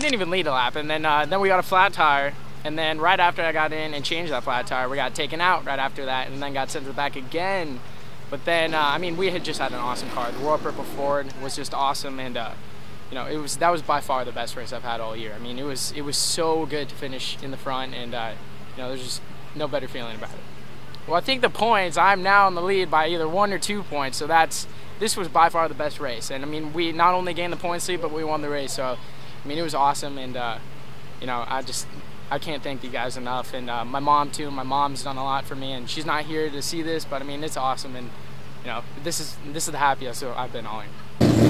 didn't even lead a lap, and then uh, then we got a flat tire, and then right after I got in and changed that flat tire, we got taken out right after that, and then got sent to the back again. But then, uh, I mean, we had just had an awesome car. The Royal Purple Ford was just awesome, and uh, you know, it was that was by far the best race I've had all year. I mean, it was it was so good to finish in the front, and uh, you know, there's just no better feeling about it. Well, I think the points, I'm now in the lead by either one or two points, so that's this was by far the best race. And I mean, we not only gained the points lead, but we won the race. So, I mean, it was awesome, and uh, you know, I just I can't thank you guys enough, and uh, my mom too. My mom's done a lot for me, and she's not here to see this, but I mean, it's awesome, and you know, this is this is the happiest I've been all year.